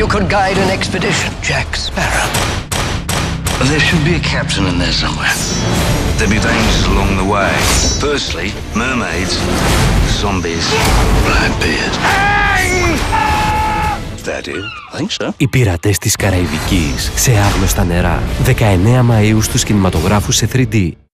You could guide an expedition, Jack Sparrow. There should be a captain in there somewhere. There'd be dangers along the way. Firstly, mermaids, zombies, Blackbeard. Is that it? I think so. Οι πειρατέ τη Καραϊβική σε άγνωστα νερά. 19 Μαου στου κινηματογράφου σε 3D.